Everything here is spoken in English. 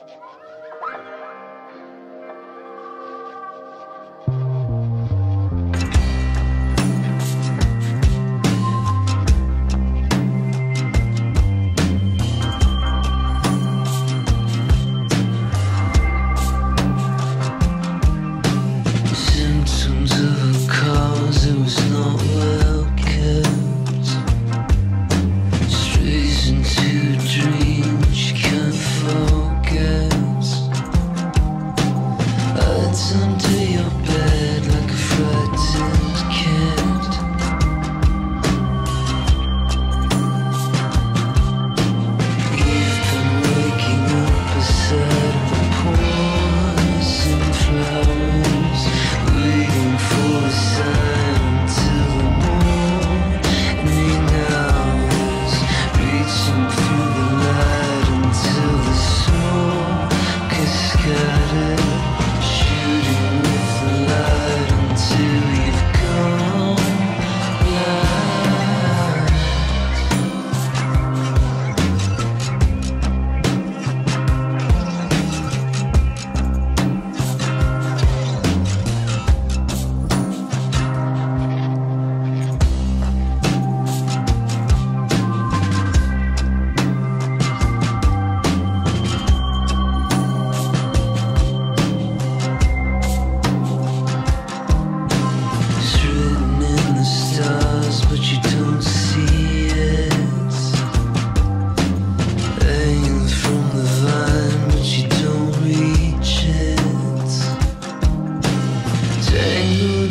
Bye. you